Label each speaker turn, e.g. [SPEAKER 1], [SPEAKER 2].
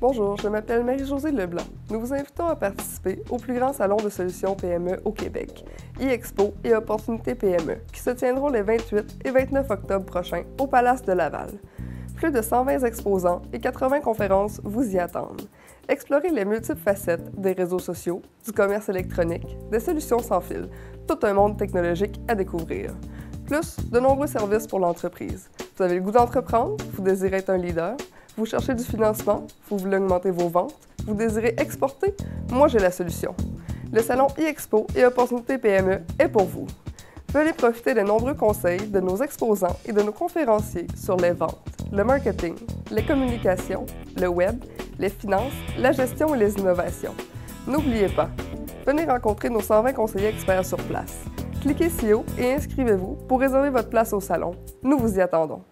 [SPEAKER 1] Bonjour, je m'appelle Marie-Josée Leblanc. Nous vous invitons à participer au plus grand salon de solutions PME au Québec, e-Expo et Opportunités PME, qui se tiendront les 28 et 29 octobre prochains au Palace de Laval. Plus de 120 exposants et 80 conférences vous y attendent. Explorez les multiples facettes des réseaux sociaux, du commerce électronique, des solutions sans fil, tout un monde technologique à découvrir. Plus, de nombreux services pour l'entreprise. Vous avez le goût d'entreprendre, vous désirez être un leader, vous cherchez du financement, vous voulez augmenter vos ventes, vous désirez exporter, moi j'ai la solution. Le salon e-Expo et Opportunité PME est pour vous. Venez profiter des nombreux conseils de nos exposants et de nos conférenciers sur les ventes, le marketing, les communications, le web, les finances, la gestion et les innovations. N'oubliez pas, venez rencontrer nos 120 conseillers experts sur place. Cliquez ci-haut et inscrivez-vous pour réserver votre place au salon. Nous vous y attendons.